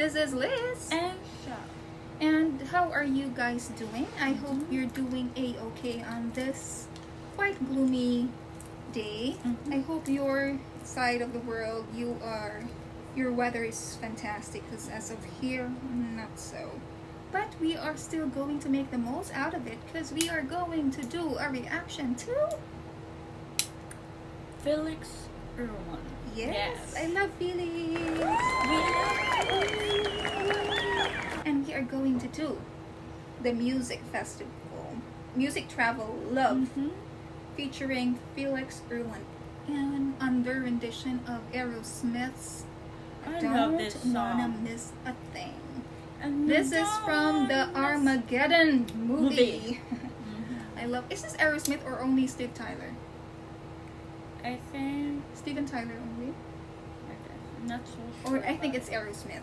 This is Liz. And Sha. And how are you guys doing? I hope you're doing a-okay on this quite gloomy day. Mhm. I hope your side of the world you are your weather is fantastic because as of here not so. But we are still going to make the most out of it because we are going to do a reaction to Felix Yes, Yes. I love love And we are going to do the music festival, music travel love, Mhm. featuring Felix Irwan and under rendition of Aerosmith's I Don't this Wanna song. Miss a Thing. And This is from the Armageddon movie. Movie. I love. Is this Aerosmith or only Steve Tyler? I think. Steven Tyler only, I'm not so sure. or I think it's it. Aerosmith.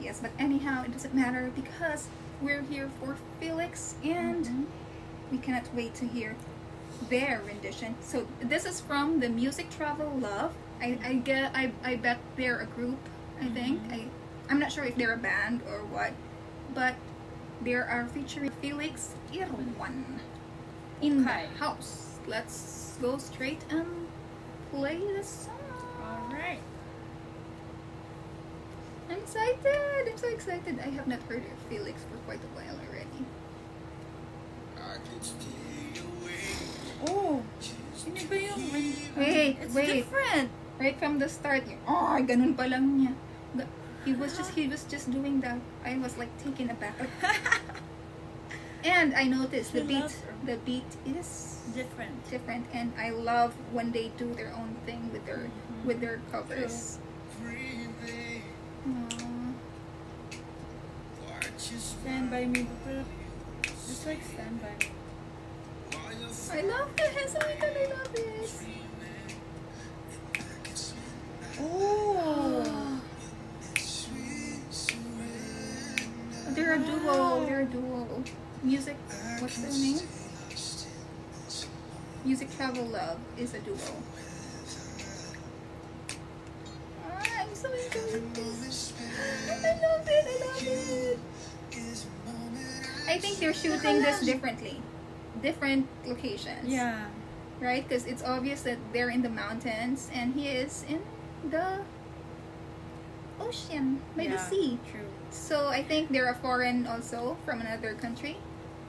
Yes, but anyhow, it doesn't matter because we're here for Felix and. Mhm. we cannot wait to hear their rendition. So this is from the Music Travel Love. I, I get I, I bet they're a group, I think. Mhm. I I'm not sure if they're a band or what. But they are featuring Felix Irwan in Okay. the house. Let's go straight and play the song. Alright. I'm excited! I'm so excited. I have not heard of Felix for quite a while already. Oh! Sino ba yung... Wait, It's wait. different! Right from the start, yung, oh, ganun pa lang niya. Ga- He was just he was just doing that. I was like taken aback. And I noticed the beat the beat is different. different and I love when they do their own thing with their Mhm. with their covers. Stand by me. It's like stand by me. I love this. Oh my god, I love this. Oh! They're a duo. They're a duo. Music. What's their name? Music Travel Love is a duo. Ah, I'm so enjoying this. I love it. I love it. I think they're shooting this differently, different locations. Yeah. Right, because it's obvious that they're in the mountains and he is in the ocean by the sea. True. So I think they're a foreign also from another country.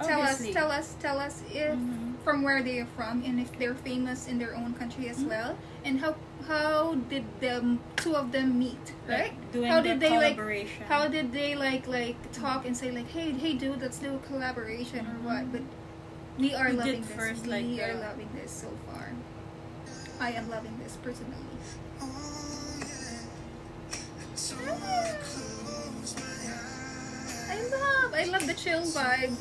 Tell Obviously. us, tell us, tell us if Mhm. from where they are from and if they're famous in their own country as Mhm. well, and how how did the two of them meet, right? Like, doing how the did they like? collaboration. How did they like like talk and say like, hey, hey, dude, let's do a collaboration or what? Mhm. But we are We loving this. first, we like, are the- loving this so far. I am loving this personally. I love, I love the chill vibe.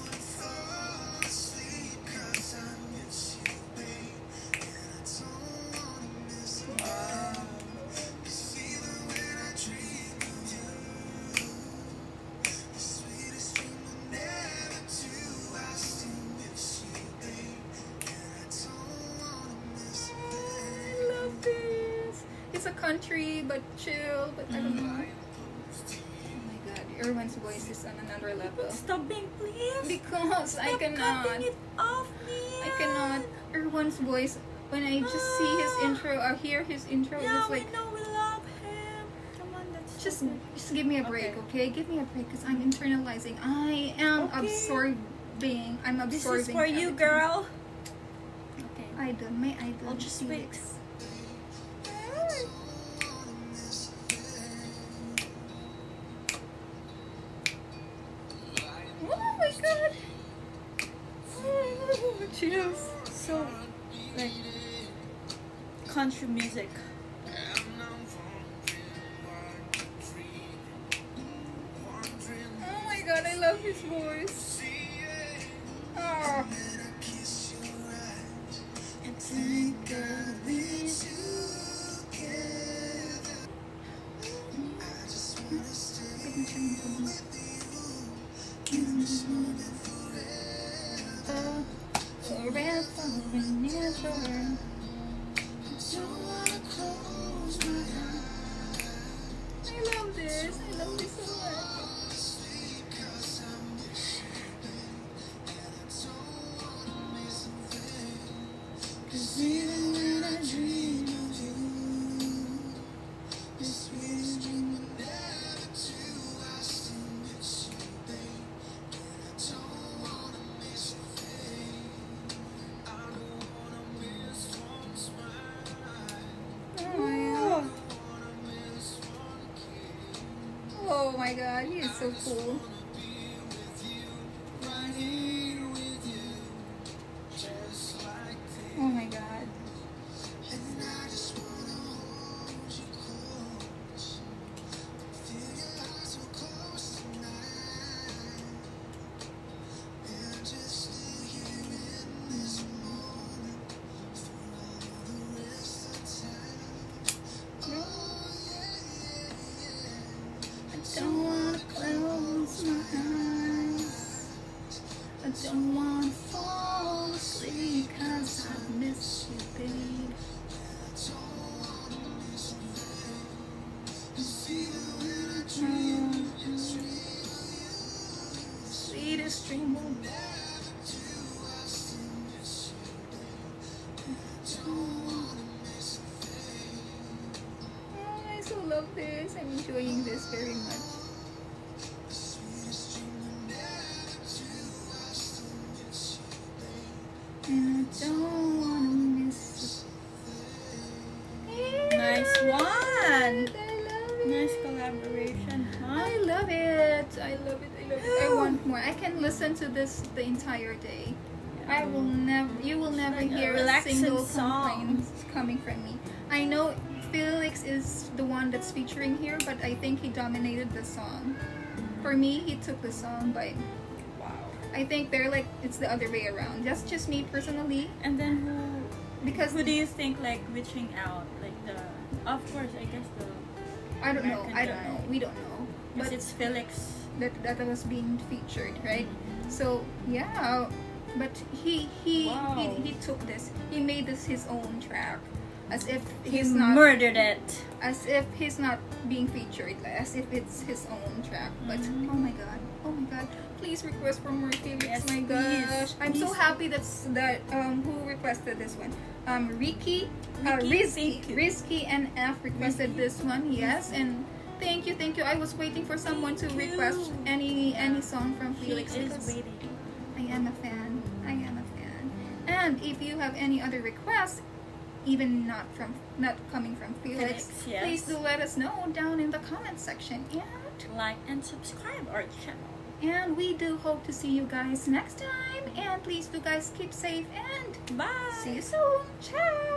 Country, but chill, but I don't know. Mhm. Oh my god, Irwan's voice is on another level. Stop being please. Because I Stop cannot. cutting it off me. I cannot. Irwan's voice, when I just see his Ah. intro, I hear his intro, Yeah, it's like, know we love him. Come on, let's just, just give me a break, Okay. okay? Give me a break, because I'm internalizing. I am Okay. absorbing. I'm absorbing. This is for you, girl. Okay. Idol, my idol. I'll just wait. Felix. Oh Oh, chills. So, like, country music. Oh my god, I love his voice. I love this. I love this so much. My god, he is so cool. Love this. I'm enjoying this very much. And I don't wanna miss it. Nice one. I love it. Nice collaboration, huh? I love it. I love it. I love it. I want more. I can listen to this the entire day. I will never. You will never like a hear a single song. complaint coming from me. I know Felix is the one that's featuring here, but I think he dominated the song. For me, he took the song by. Wow. I think they're like it's the other way around. That's just me personally And then who because who do you think like reaching out? Like the of course I guess the I don't know. I don't guy. know. We don't know. but But it's Felix. that that was being featured, right? Mm-hmm. So yeah, but he he Wow. he, he took this. He made this his own track, as if He he's not murdered it. as if he's not being featured, as if it's his own track. But Mhm. oh my god, oh my god! Please request for more Felix. Yes, my please, I'm so happy that's that um who requested this one. Um, Ricky, uh, Ricky, thank. Risky and F requested Rizky. this one. Yes, and thank you, thank you. I was waiting for someone to Thank request you. any any song from He Felix is because. I am a fan. I am a fan. And if you have any other requests, even not from not coming from Felix, Felix, yes. please do let us know down in the comment section. And Like and subscribe our channel. and we do hope to see you guys next time. And please do guys keep safe and Bye. see you soon. Ciao.